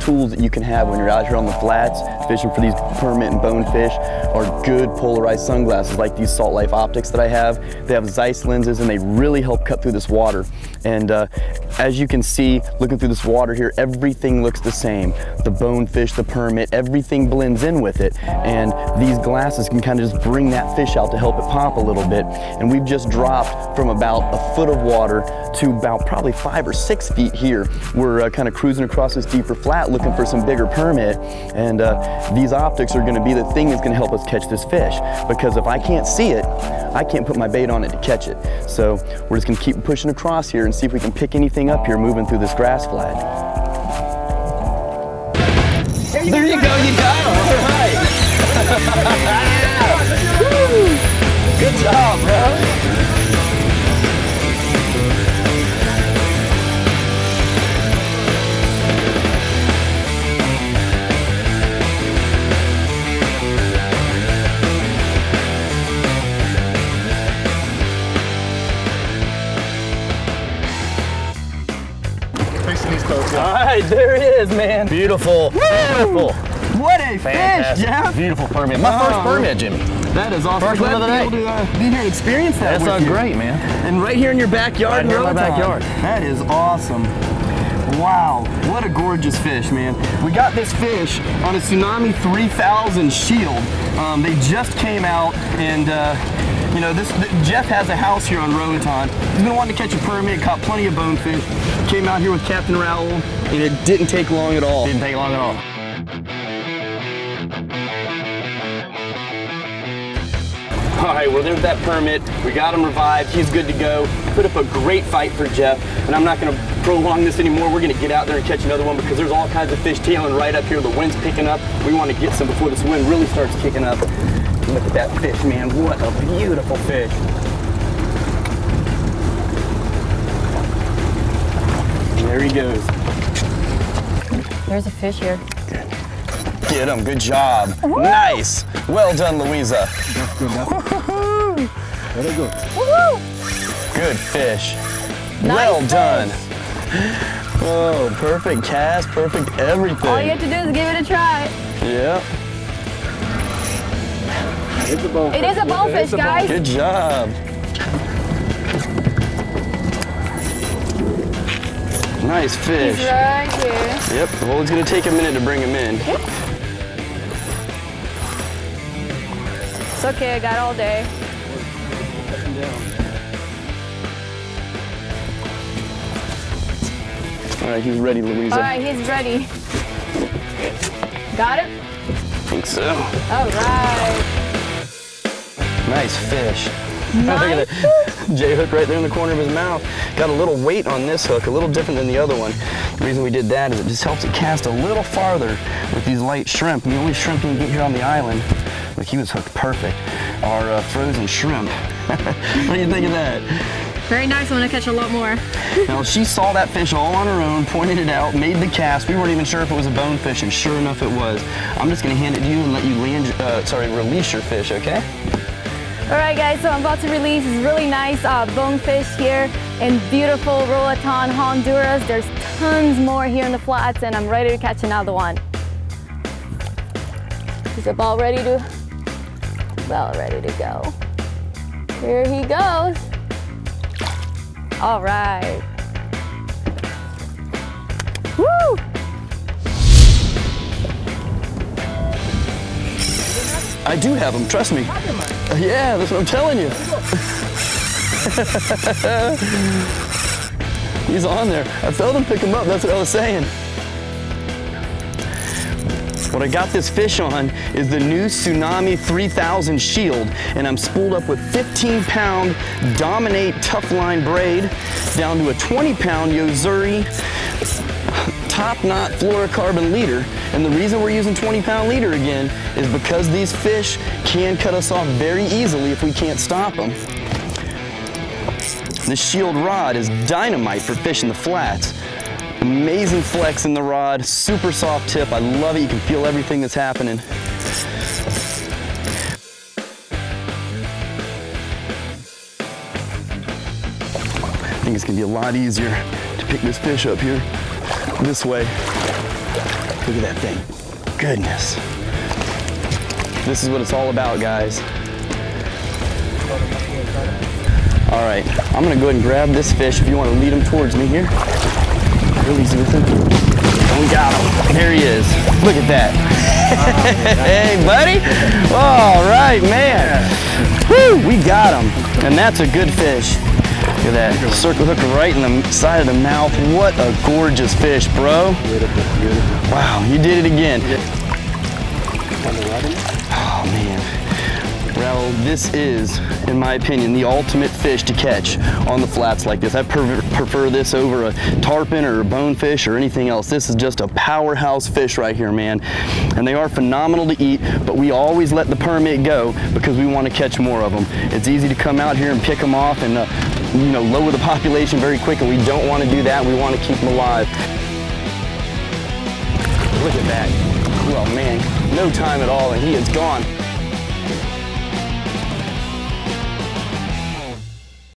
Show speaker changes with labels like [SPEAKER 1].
[SPEAKER 1] tools that you can have when you're out here on the flats fishing for these permit and bonefish are good polarized sunglasses like these Salt Life Optics that I have. They have Zeiss lenses and they really help cut through this water. And uh, as you can see, looking through this water here, everything looks the same. The bonefish, the permit, everything blends in with it. And these glasses can kind of just bring that fish out to help it pop a little bit. And we've just dropped from about a foot of water to about probably five or six feet here. We're uh, kind of cruising across this deeper flat looking for some bigger permit. And uh, these optics are gonna be the thing that's gonna help us catch this fish. Because if I can't see it, I can't put my bait on it to catch it. So we're just gonna keep pushing across here and see if we can pick anything up here moving through this grass flat. There you go, you got him. All right. Good job, bro. Right, there it is, man.
[SPEAKER 2] Beautiful. Beautiful.
[SPEAKER 1] What a
[SPEAKER 2] Fantastic.
[SPEAKER 1] fish, Jeff.
[SPEAKER 2] Beautiful permit. My first
[SPEAKER 1] Oh.
[SPEAKER 2] permit, Jimmy.
[SPEAKER 1] That is awesome.
[SPEAKER 2] First one of the day.
[SPEAKER 1] to uh, be here and experience that
[SPEAKER 2] That's
[SPEAKER 1] with
[SPEAKER 2] great, man.
[SPEAKER 1] And right here in your backyard,
[SPEAKER 2] Right in my backyard.
[SPEAKER 1] That is awesome. Wow, what a gorgeous fish, man. We got this fish on a Tsunami 3000 Shield. Um, they just came out and uh, you know, this th- Jeff has a house here on Roatan. He's been wanting to catch a permit, caught plenty of bonefish. Came out here with Captain Raoul and it didn't take long at all.
[SPEAKER 2] Didn't take long at all.
[SPEAKER 1] All right, well, there's that permit. We got him revived. He's good to go. Put up a great fight for Jeff, and I'm not going to prolong this anymore. We're going to get out there and catch another one because there's all kinds of fish tailing right up here. The wind's picking up. We want to get some before this wind really starts kicking up. Look at that fish, man. What a beautiful fish. There he goes.
[SPEAKER 3] There's a fish here.
[SPEAKER 1] Get him. Good job. Nice. Well done,
[SPEAKER 4] Luiza. Good.
[SPEAKER 1] Good fish.
[SPEAKER 3] Nice
[SPEAKER 1] well
[SPEAKER 3] fish.
[SPEAKER 1] done. Oh, perfect cast, perfect everything.
[SPEAKER 3] All you have to do is give it a try.
[SPEAKER 1] yeah,
[SPEAKER 4] It's a bonefish.
[SPEAKER 3] It is a bonefish, guys.
[SPEAKER 1] good job. Nice fish.
[SPEAKER 3] He's right here.
[SPEAKER 1] Yep, well, it's gonna take a minute to bring him in.
[SPEAKER 3] It's okay, I got all day.
[SPEAKER 1] All right, he's ready, Luiza.
[SPEAKER 3] All right, he's ready. Got it?
[SPEAKER 1] think so.
[SPEAKER 3] All right.
[SPEAKER 1] Nice fish. Look at that J hook right there in the corner of his mouth. Got a little weight on this hook, a little different than the other one. The reason we did that is it just helps it cast a little farther with these light shrimp. The only shrimp you can get here on the island, look, he was hooked perfect, are uh, frozen shrimp. what do you think of that?
[SPEAKER 3] Very nice. I'm gonna catch a lot more.
[SPEAKER 1] Now, she saw that fish all on her own, pointed it out, made the cast. We weren't even sure if it was a bonefish, and sure enough, it was. I'm just gonna hand it to you and let you land, uh, sorry, release your fish, okay?
[SPEAKER 3] All right, guys. So I'm about to release this really nice uh, bonefish here in beautiful Roatan, Honduras. There's tons more here in the flats, and I'm ready to catch another one. Is the ball ready to? Ball ready to go. Here he goes. All right.
[SPEAKER 1] Do have them, trust me. Yeah, that's what I'm telling you. He's on there. I felt him pick him up, that's what I was saying. What I got this fish on is the new Tsunami 3000 Shield, and I'm spooled up with 15 pound Domin8 Tuf-Line braid down to a 20 pound Yo-Zuri top knot fluorocarbon leader. And the reason we're using 20 pound leader again is because these fish can cut us off very easily if we can't stop them. This shield rod is dynamite for fishing the flats. Amazing flex in the rod, super soft tip. I love it. You can feel everything that's happening. I think it's gonna be a lot easier to pick this fish up here this way. Look at that thing. Goodness. This is what it's all about, guys. All right, I'm gonna go ahead and grab this fish if you wanna lead him towards me here. Real easy with him. We got him. There he is. Look at that. hey, buddy. All right, man. Woo, we got him. And that's a good fish. At that. Circle hook right in the side of the mouth. What a gorgeous fish, bro. Wow, you did it again. Man. This is, in my opinion, the ultimate fish to catch on the flats like this. I prefer this over a tarpon or a bonefish or anything else. This is just a powerhouse fish right here, man. And they are phenomenal to eat, but we always let the permit go because we want to catch more of them. It's easy to come out here and pick them off and, uh, you know, lower the population very quick, and we don't want to do that. We want to keep them alive. Look at that. Well, man, no time at all, and he is gone.